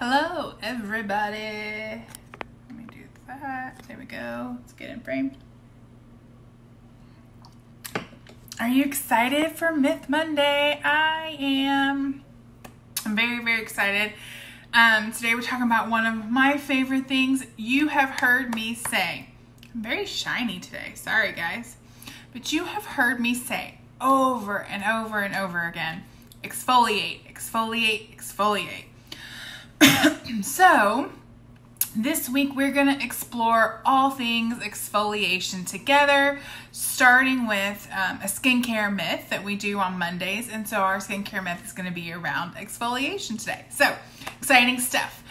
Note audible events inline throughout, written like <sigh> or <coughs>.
Hello, everybody. Let me do that. There we go. Let's get in frame. Are you excited for Myth Monday? I am. I'm very, very excited. Um, today we're talking about one of my favorite things you have heard me say. I'm very shiny today. Sorry, guys. But you have heard me say over and over and over again exfoliate, exfoliate, exfoliate. <coughs> so, this week we're going to explore all things exfoliation together, starting with um, a skincare myth that we do on Mondays. And so, our skincare myth is going to be around exfoliation today. So, exciting stuff.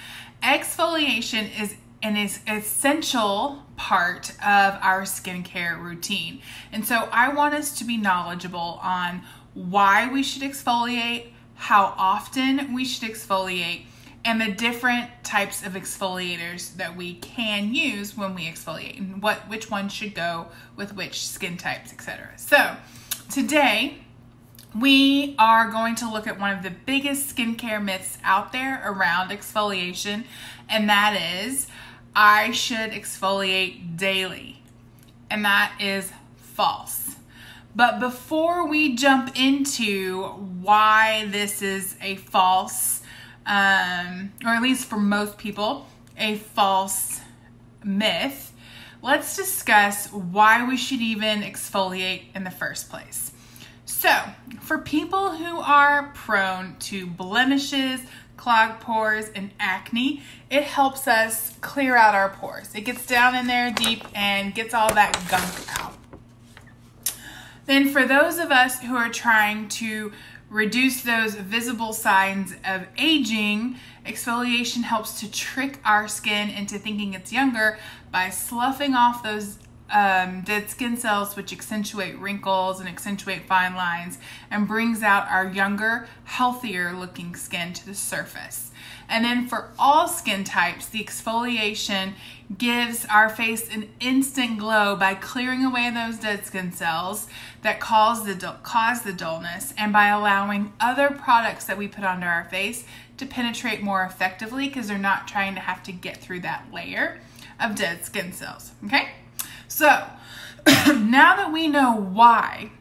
Exfoliation is an essential part of our skincare routine. And so, I want us to be knowledgeable on why we should exfoliate, how often we should exfoliate and the different types of exfoliators that we can use when we exfoliate and what which one should go with which skin types, etc. So, today we are going to look at one of the biggest skincare myths out there around exfoliation, and that is I should exfoliate daily. And that is false. But before we jump into why this is a false um, or at least for most people, a false myth, let's discuss why we should even exfoliate in the first place. So, for people who are prone to blemishes, clogged pores, and acne, it helps us clear out our pores. It gets down in there deep and gets all that gunk out. Then, for those of us who are trying to reduce those visible signs of aging, exfoliation helps to trick our skin into thinking it's younger by sloughing off those um, dead skin cells, which accentuate wrinkles and accentuate fine lines, and brings out our younger, healthier looking skin to the surface. And then for all skin types, the exfoliation gives our face an instant glow by clearing away those dead skin cells that cause the, cause the dullness and by allowing other products that we put onto our face to penetrate more effectively because they're not trying to have to get through that layer of dead skin cells. Okay? So, <clears throat> now that we know why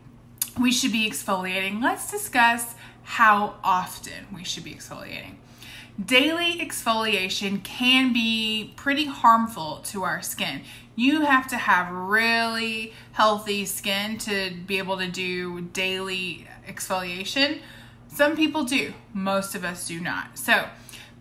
we should be exfoliating, let's discuss how often we should be exfoliating. Daily exfoliation can be pretty harmful to our skin. You have to have really healthy skin to be able to do daily exfoliation. Some people do, most of us do not. So,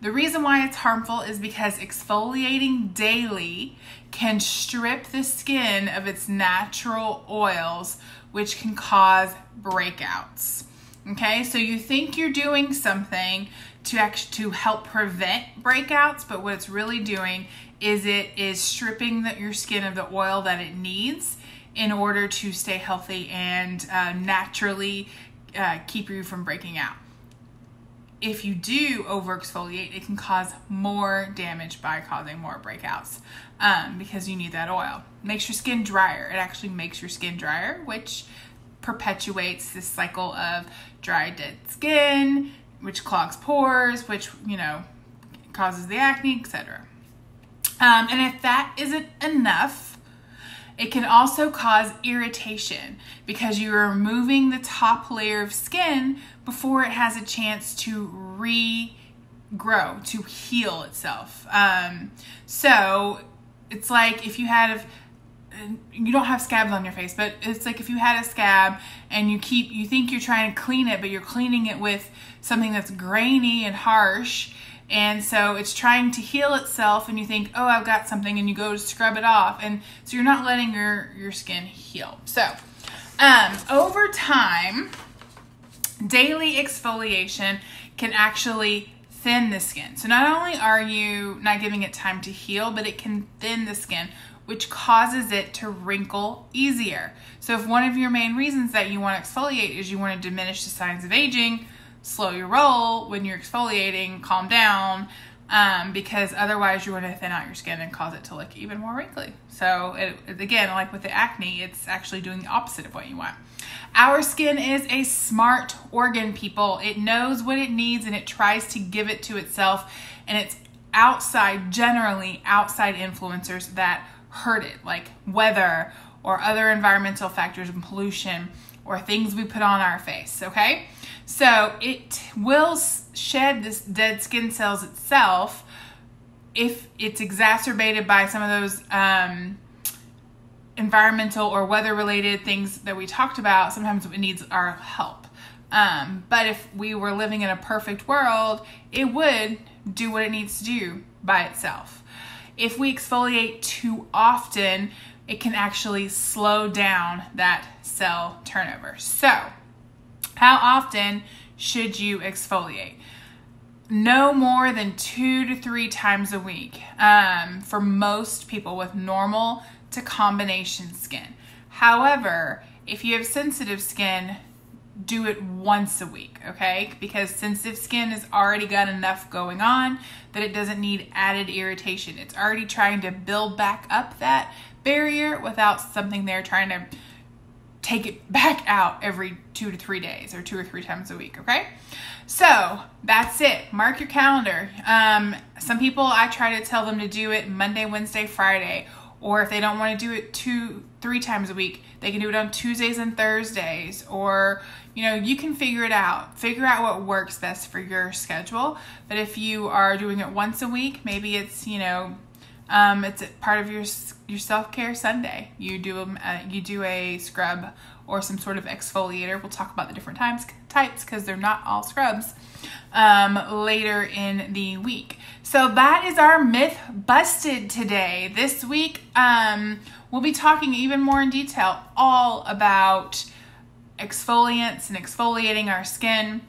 the reason why it's harmful is because exfoliating daily can strip the skin of its natural oils, which can cause breakouts. Okay, so you think you're doing something to actually to help prevent breakouts, but what it's really doing is it is stripping the, your skin of the oil that it needs in order to stay healthy and uh, naturally uh, keep you from breaking out. If you do over exfoliate, it can cause more damage by causing more breakouts um, because you need that oil. Makes your skin drier. It actually makes your skin drier, which perpetuates this cycle of dry, dead skin, which clogs pores, which, you know, causes the acne, etc. Um, and if that isn't enough, it can also cause irritation because you're removing the top layer of skin before it has a chance to regrow, to heal itself. Um, so it's like if you had you don't have scabs on your face, but it's like if you had a scab and you keep, you think you're trying to clean it, but you're cleaning it with something that's grainy and harsh. And so it's trying to heal itself and you think, oh, I've got something and you go to scrub it off. And so you're not letting your, your skin heal. So um, over time, daily exfoliation can actually thin the skin. So not only are you not giving it time to heal, but it can thin the skin, which causes it to wrinkle easier. So if one of your main reasons that you want to exfoliate is you want to diminish the signs of aging, slow your roll when you're exfoliating, calm down, um, because otherwise you're going to thin out your skin and cause it to look even more wrinkly. So it, again, like with the acne, it's actually doing the opposite of what you want. Our skin is a smart organ, people. It knows what it needs and it tries to give it to itself. And it's outside, generally outside influencers that hurt it, like weather or other environmental factors and pollution or things we put on our face, okay? So it will shed this dead skin cells itself if it's exacerbated by some of those um, environmental or weather related things that we talked about. Sometimes it needs our help. Um, but if we were living in a perfect world, it would do what it needs to do by itself. If we exfoliate too often, it can actually slow down that cell turnover. So, how often should you exfoliate? No more than two to three times a week um, for most people with normal to combination skin. However, if you have sensitive skin, do it once a week, okay? Because sensitive skin has already got enough going on that it doesn't need added irritation. It's already trying to build back up that barrier without something there trying to take it back out every two to three days or two or three times a week, okay? So that's it. Mark your calendar. Um, some people, I try to tell them to do it Monday, Wednesday, Friday, or if they don't want to do it two, three times a week, they can do it on Tuesdays and Thursdays, or you know, you can figure it out. Figure out what works best for your schedule. But if you are doing it once a week, maybe it's you know um, it's part of your your self care Sunday. You do a uh, you do a scrub or some sort of exfoliator. We'll talk about the different times types because they're not all scrubs um, later in the week. So that is our myth busted today. This week, um, we'll be talking even more in detail all about exfoliants and exfoliating our skin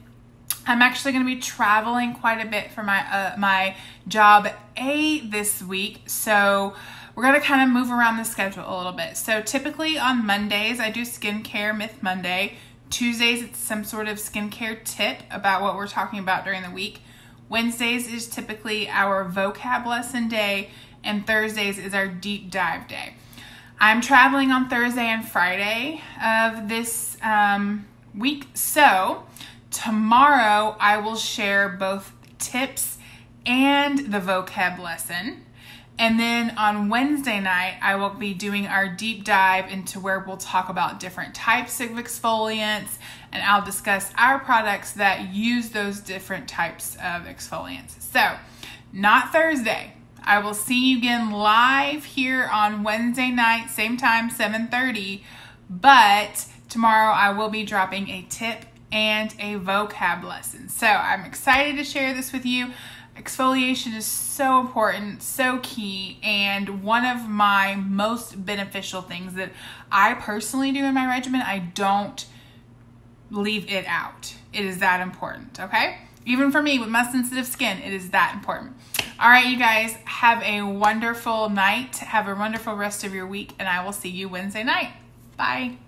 I'm actually going to be traveling quite a bit for my uh, my job A this week, so we're going to kind of move around the schedule a little bit. So typically on Mondays, I do skincare myth Monday. Tuesdays, it's some sort of skincare tip about what we're talking about during the week. Wednesdays is typically our vocab lesson day, and Thursdays is our deep dive day. I'm traveling on Thursday and Friday of this um, week, so Tomorrow, I will share both tips and the vocab lesson. And then on Wednesday night, I will be doing our deep dive into where we'll talk about different types of exfoliants and I'll discuss our products that use those different types of exfoliants. So, not Thursday. I will see you again live here on Wednesday night, same time, 7:30. But tomorrow I will be dropping a tip and a vocab lesson. So I'm excited to share this with you. Exfoliation is so important, so key, and one of my most beneficial things that I personally do in my regimen, I don't leave it out. It is that important, okay? Even for me with my sensitive skin, it is that important. All right, you guys, have a wonderful night. Have a wonderful rest of your week, and I will see you Wednesday night. Bye.